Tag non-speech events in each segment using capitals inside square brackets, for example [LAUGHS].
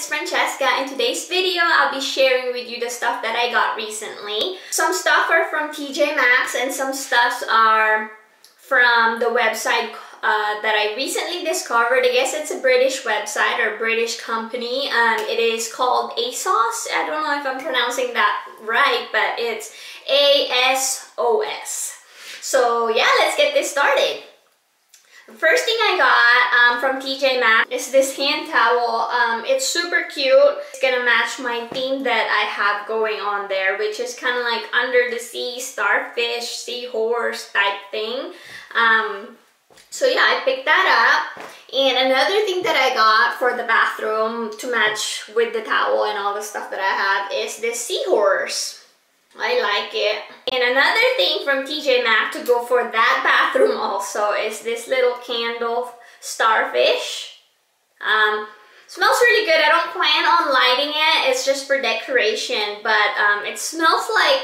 it's Francesca. In today's video, I'll be sharing with you the stuff that I got recently. Some stuff are from TJ Maxx and some stuffs are from the website uh, that I recently discovered. I guess it's a British website or British company. Um, it is called ASOS. I don't know if I'm pronouncing that right, but it's A-S-O-S. So yeah, let's get this started. First thing I got um, from TJ Maxx is this hand towel. Um, it's super cute. It's gonna match my theme that I have going on there, which is kind of like under the sea, starfish, seahorse type thing. Um, so yeah, I picked that up. And another thing that I got for the bathroom to match with the towel and all the stuff that I have is this seahorse. I like it. And another thing from TJ Maxx to go for that bathroom also is this little candle starfish. Um, smells really good. I don't plan on lighting it. It's just for decoration. But um, it smells like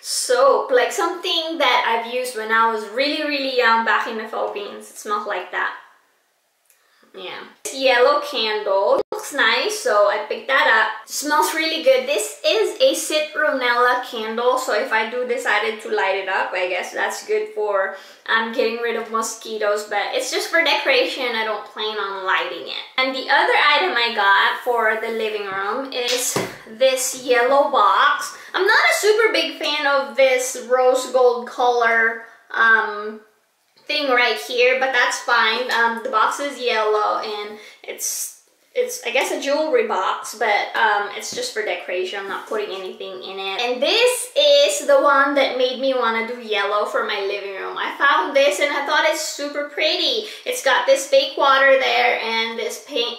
soap. Like something that I've used when I was really, really young back in the Philippines. It smells like that. Yeah. This Yellow candle looks nice, so I picked that up. smells really good. This is a citronella candle, so if I do decided to light it up, I guess that's good for um, getting rid of mosquitoes, but it's just for decoration. I don't plan on lighting it. And the other item I got for the living room is this yellow box. I'm not a super big fan of this rose gold color um, thing right here, but that's fine. Um, the box is yellow and it's it's I guess a jewelry box, but um, it's just for decoration. I'm not putting anything in it. And this is the one that made me want to do yellow for my living room. I found this and I thought it's super pretty. It's got this fake water there and this paint,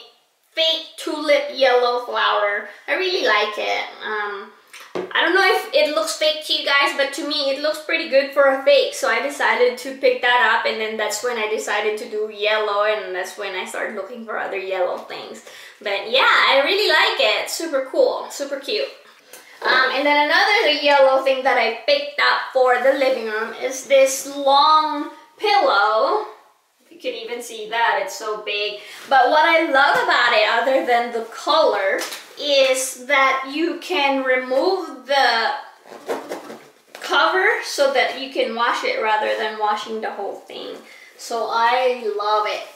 fake tulip yellow flower. I really like it. Um, I don't know if it looks fake to you guys, but to me it looks pretty good for a fake. So I decided to pick that up and then that's when I decided to do yellow and that's when I started looking for other yellow things. But yeah, I really like it. Super cool, super cute. Um, and then another yellow thing that I picked up for the living room is this long pillow. You can even see that, it's so big. But what I love about it, other than the color, is that you can remove the cover so that you can wash it rather than washing the whole thing. So I love it.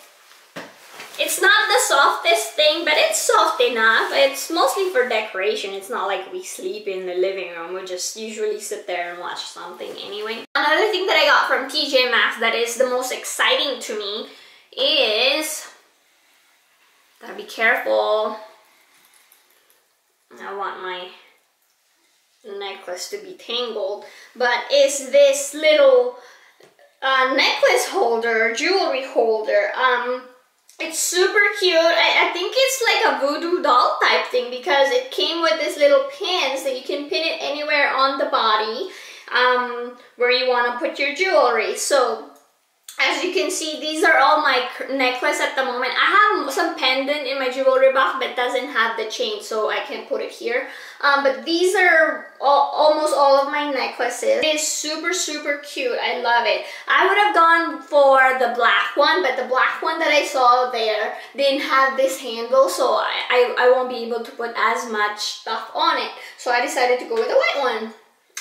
It's not the softest thing, but it's soft enough. It's mostly for decoration. It's not like we sleep in the living room. We just usually sit there and watch something anyway. Another thing that I got from TJ Maxx that is the most exciting to me is... Gotta be careful. I want my necklace to be tangled, but it's this little uh, necklace holder, jewelry holder. Um, it's super cute. I, I think it's like a voodoo doll type thing because it came with this little pins that you can pin it anywhere on the body um, where you want to put your jewelry. So as you can see, these are all my necklace at the moment. I have some pendant in my jewelry box but doesn't have the chain so I can put it here. Um, but these are all, almost all of my necklaces. It is super, super cute. I love it. I would have gone for the black one, but the black one that I saw there didn't have this handle so I, I, I won't be able to put as much stuff on it. So I decided to go with the white one.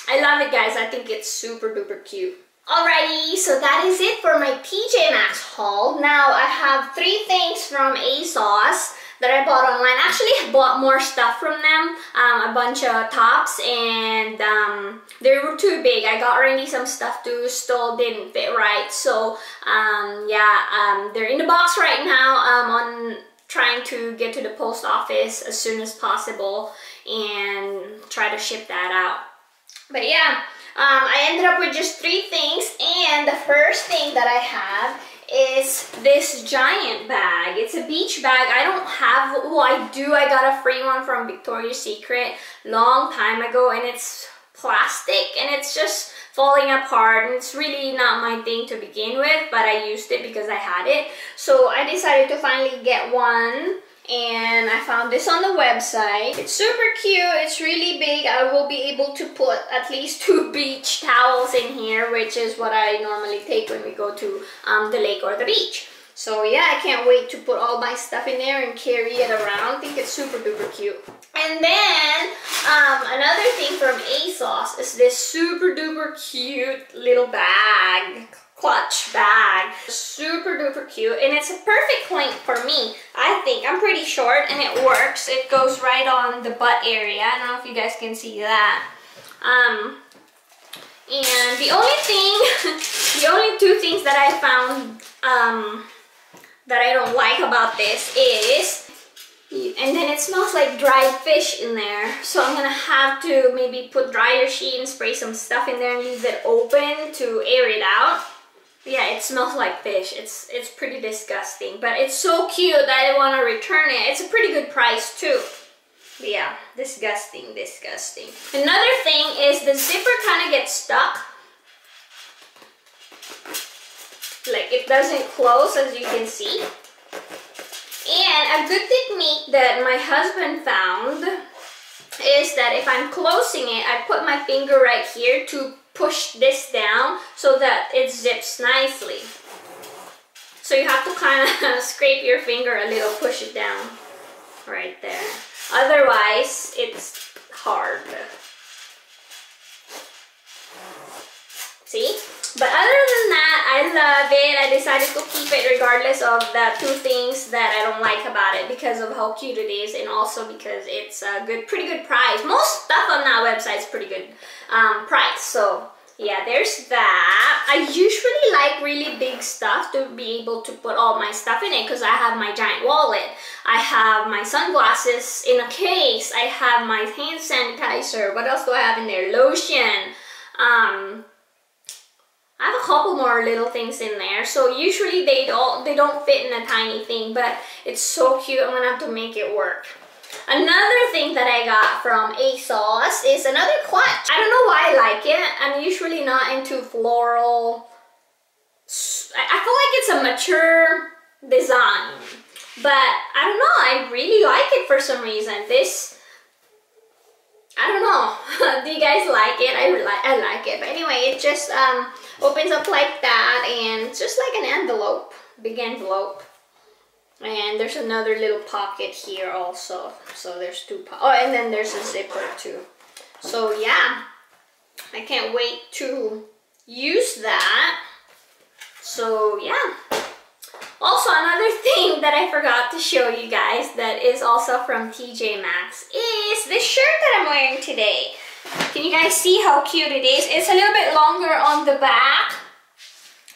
I love it guys. I think it's super duper cute. Alrighty, so that is it for my TJ Maxx haul. Now I have three things from ASOS that I bought online. Actually, I bought more stuff from them, um, a bunch of tops, and um, they were too big. I got already some stuff too, still didn't fit right. So um, yeah, um, they're in the box right now. I'm on trying to get to the post office as soon as possible and try to ship that out. But yeah, um, I ended up with just three things and the first thing that I have is this giant bag. It's a beach bag. I don't have, well I do, I got a free one from Victoria's Secret long time ago and it's plastic and it's just falling apart and it's really not my thing to begin with but I used it because I had it. So I decided to finally get one and I found this on the website. It's super cute, it's really big. I will be able to put at least two [LAUGHS] beach towels in here, which is what I normally take when we go to um, the lake or the beach. So yeah, I can't wait to put all my stuff in there and carry it around. I think it's super duper cute. And then um, another thing from ASOS is this super duper cute little bag clutch bag. Super duper cute and it's a perfect length for me. I think I'm pretty short and it works. It goes right on the butt area. I don't know if you guys can see that. Um, and the only thing, [LAUGHS] the only two things that I found um, that I don't like about this is and then it smells like dried fish in there. So I'm gonna have to maybe put dryer sheet and spray some stuff in there and leave it open to air it out. Yeah, it smells like fish. It's it's pretty disgusting, but it's so cute that I want to return it. It's a pretty good price too. But yeah, disgusting, disgusting. Another thing is the zipper kind of gets stuck. Like it doesn't close as you can see. And a good technique that my husband found is that if I'm closing it, I put my finger right here to push this down so that it zips nicely. So you have to kind of [LAUGHS] scrape your finger a little, push it down right there. Otherwise, it's hard. See? But other than that, I love decided to keep it regardless of the two things that I don't like about it because of how cute it is and also because it's a good, pretty good price. Most stuff on that website is pretty good um, price. So yeah, there's that. I usually like really big stuff to be able to put all my stuff in it because I have my giant wallet. I have my sunglasses in a case. I have my hand sanitizer. What else do I have in there? Lotion. Um, I have a couple more little things in there. So usually they don't they don't fit in a tiny thing, but it's so cute. I'm gonna have to make it work. Another thing that I got from ASOS is another clutch. I don't know why I like it. I'm usually not into floral. I feel like it's a mature design. But I don't know, I really like it for some reason. This, I don't know. [LAUGHS] Do you guys like it? I, like I like it. But anyway, it just um, opens up like that and it's just like an envelope, big envelope. And there's another little pocket here also. So there's two Oh, and then there's a zipper too. So yeah, I can't wait to use that. So yeah. Also, another thing that I forgot to show you guys that is also from TJ Maxx is this shirt that I'm wearing today. Can you guys see how cute it is? It's a little bit longer on the back.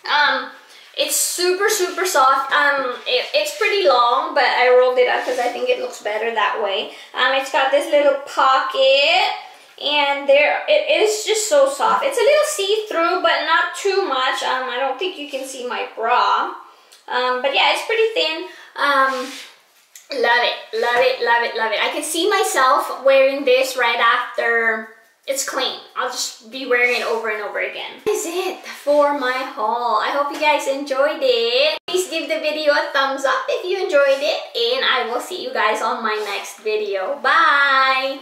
Um, it's super, super soft. Um, it, it's pretty long, but I rolled it up because I think it looks better that way. Um, it's got this little pocket and there it is just so soft. It's a little see-through, but not too much. Um, I don't think you can see my bra. Um, but yeah, it's pretty thin. Um, love it, love it, love it, love it. I can see myself wearing this right after it's clean. I'll just be wearing it over and over again. That is it for my haul. I hope you guys enjoyed it. Please give the video a thumbs up if you enjoyed it. And I will see you guys on my next video. Bye!